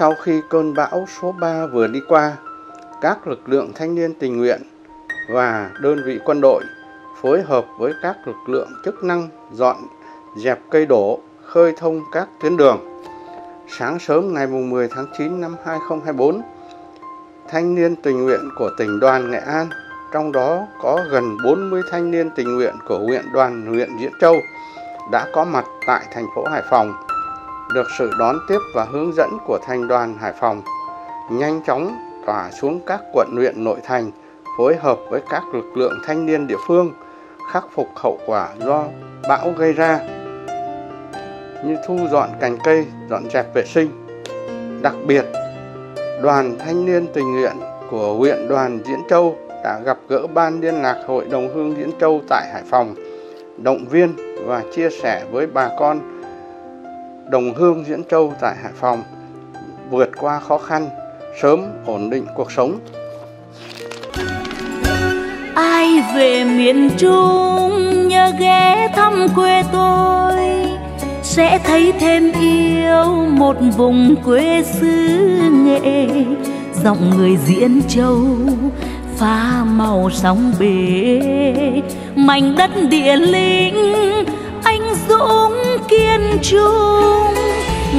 sau khi cơn bão số 3 vừa đi qua, các lực lượng thanh niên tình nguyện và đơn vị quân đội phối hợp với các lực lượng chức năng dọn dẹp cây đổ, khơi thông các tuyến đường. Sáng sớm ngày 10 tháng 9 năm 2024, thanh niên tình nguyện của tỉnh đoàn Nghệ An, trong đó có gần 40 thanh niên tình nguyện của huyện đoàn huyện Diễn Châu đã có mặt tại thành phố Hải Phòng, được sự đón tiếp và hướng dẫn của thanh đoàn Hải Phòng, nhanh chóng tỏa xuống các quận huyện nội thành, phối hợp với các lực lượng thanh niên địa phương khắc phục hậu quả do bão gây ra như thu dọn cành cây, dọn dẹp vệ sinh. Đặc biệt, đoàn thanh niên tình nguyện của huyện đoàn Diễn Châu đã gặp gỡ ban liên lạc Hội đồng hương Diễn Châu tại Hải Phòng, động viên và chia sẻ với bà con đồng hương Diễn Châu tại Hải Phòng vượt qua khó khăn, sớm ổn định cuộc sống. Ai về miền Trung nhớ ghé thăm quê tôi sẽ thấy thêm yêu một vùng quê xứ nghệ giọng người diễn châu pha màu sóng bể mảnh đất địa linh anh dũng kiên trung,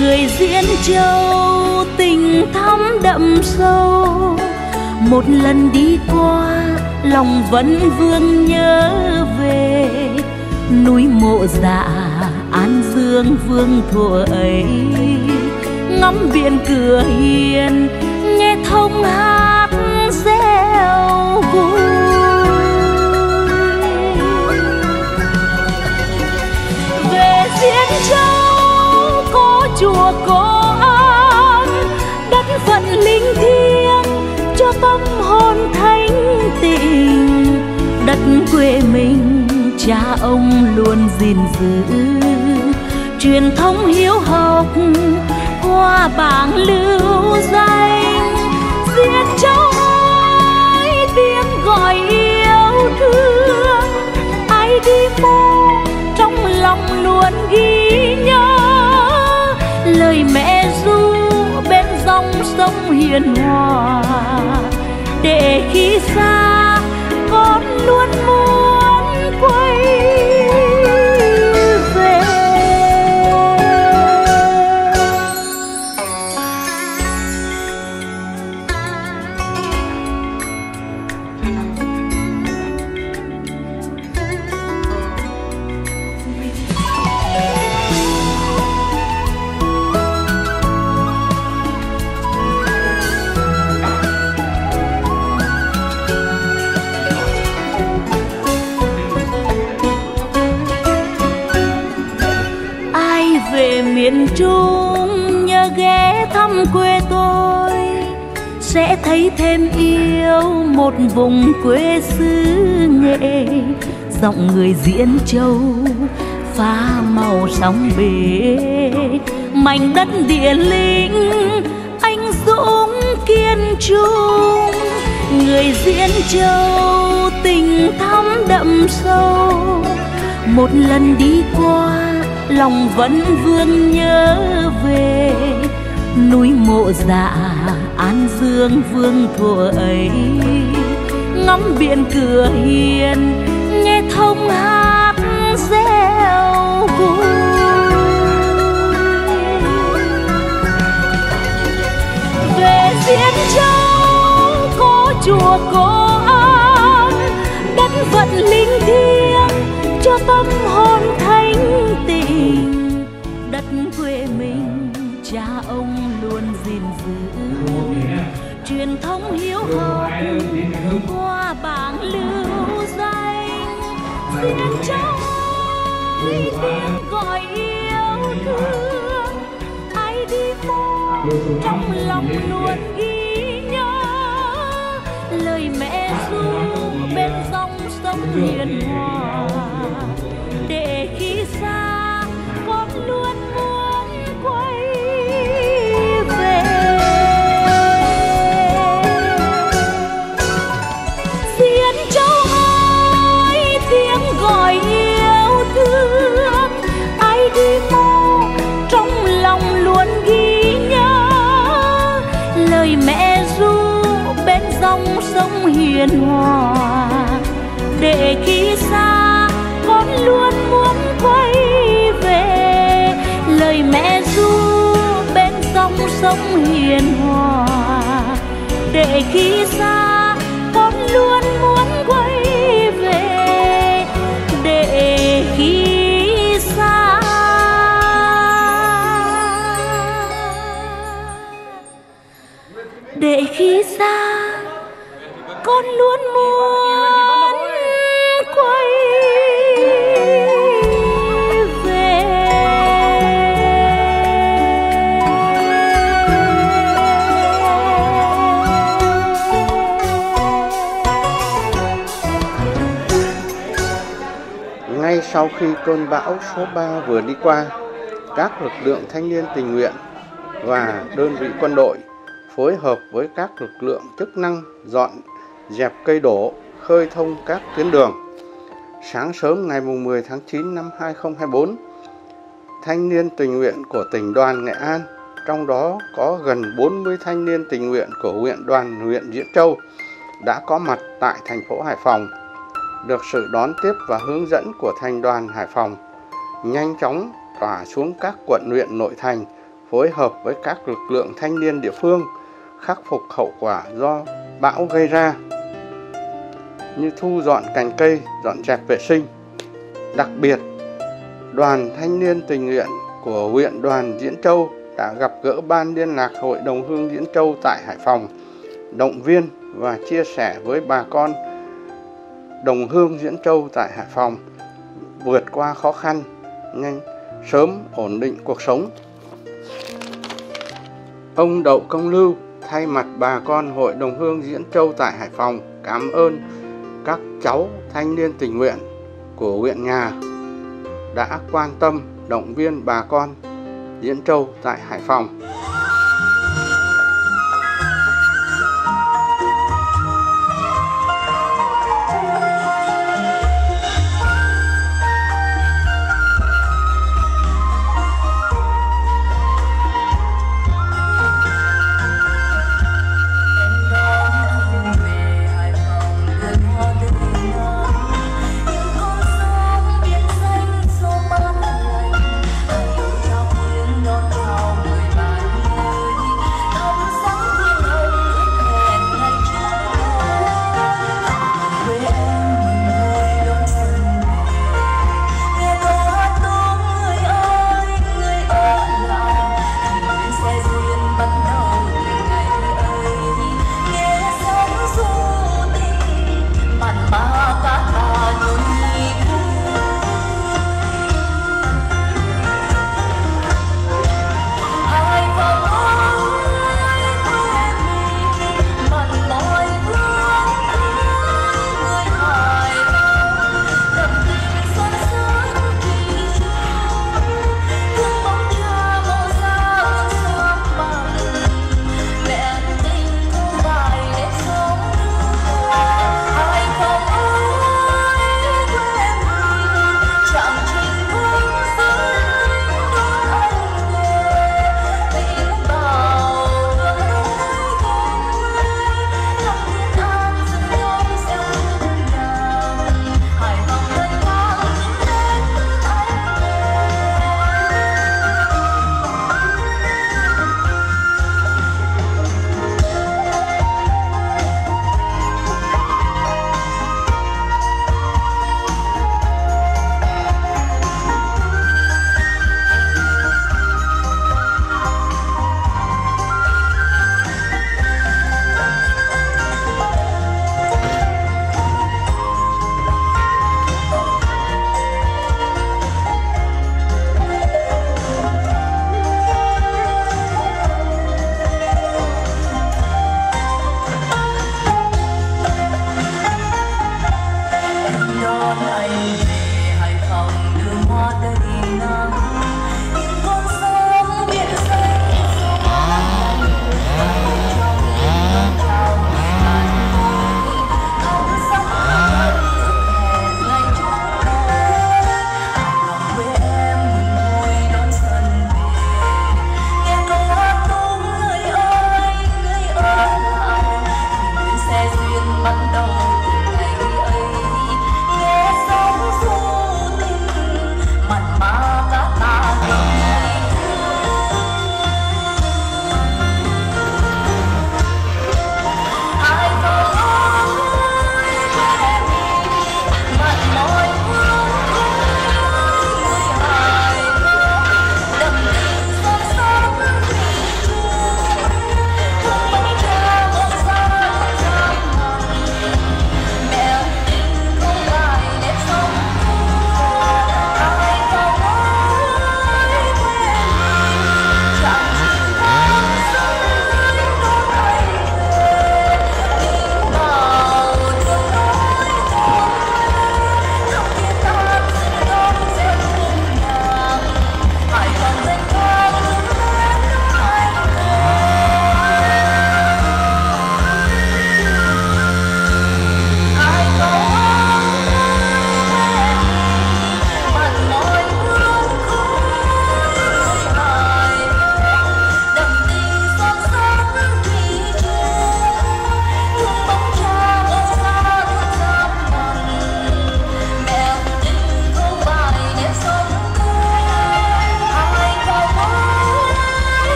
người diễn châu tình thắm đậm sâu. Một lần đi qua, lòng vẫn vương nhớ về núi mộ dạ an dương vương thuở ấy. Ngắm biển cửa hiền, nghe thông hát reo vui. Châu có chùa có an đất phận linh thiêng cho tâm hồn thanh tịnh đất quê mình cha ông luôn gìn giữ truyền thống hiếu học qua bảng lưu danh diệt châu ơi tiếng gọi yêu thương ai đi mô trong lòng luôn ghi nhớ. Lời mẹ ru bên dòng sông hiền hòa, để khi xa con luôn muốn Trung nhớ ghé thăm quê tôi. Sẽ thấy thêm yêu một vùng quê xứ nghệ. Giọng người diễn châu, pha màu sóng bể. Mảnh đất địa linh, anh dũng kiên trung. Người diễn châu tình thắm đậm sâu. Một lần đi qua lòng vẫn vương nhớ về núi mộ dạ an dương vương thuở ấy. Ngắm biển cửa hiền, nghe thông hát reo vui. Về diễn châu, có chùa có an, đất vận linh thiêng tâm hồn thanh tịnh đất quê mình, cha ông luôn gìn giữ. Truyền thống hiếu học, qua bảng lưu danh. Riêng cháu ơi tiếng gọi yêu thương. Ai đi qua trong lòng luôn ghi nhớ. Lời mẹ ru bên dòng sông hiền hòa để khi xa, con luôn muốn quay về. Diễn châu ơi, tiếng gọi yêu thương, ai đi mô trong lòng luôn ghi nhớ. Lời mẹ ru bên dòng sông hiền hòa, để khi xa, con luôn sống hiền hòa. Để khi xa con luôn muốn quay về. Để khi xa để khi xa con luôn muốn sau khi cơn bão số 3 vừa đi qua, các lực lượng thanh niên tình nguyện và đơn vị quân đội phối hợp với các lực lượng chức năng dọn dẹp cây đổ, khơi thông các tuyến đường. Sáng sớm ngày 10 tháng 9 năm 2024, thanh niên tình nguyện của tỉnh đoàn Nghệ An, trong đó có gần 40 thanh niên tình nguyện của huyện đoàn huyện Diễn Châu đã có mặt tại thành phố Hải Phòng được sự đón tiếp và hướng dẫn của thanh đoàn Hải Phòng nhanh chóng tỏa xuống các quận huyện nội thành phối hợp với các lực lượng thanh niên địa phương khắc phục hậu quả do bão gây ra như thu dọn cành cây, dọn dẹp vệ sinh. Đặc biệt, đoàn thanh niên tình nguyện của huyện đoàn Diễn Châu đã gặp gỡ ban liên lạc Hội đồng hương Diễn Châu tại Hải Phòng, động viên và chia sẻ với bà con đồng hương Diễn Châu tại Hải Phòng vượt qua khó khăn, nhanh sớm ổn định cuộc sống. Ông Đậu Công Lưu thay mặt bà con Hội đồng hương Diễn Châu tại Hải Phòng cảm ơn các cháu thanh niên tình nguyện của huyện nhà đã quan tâm động viên bà con Diễn Châu tại Hải Phòng.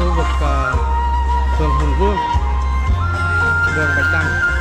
khu vực ờ, phường Hùng Vương, đường Bạch Đằng.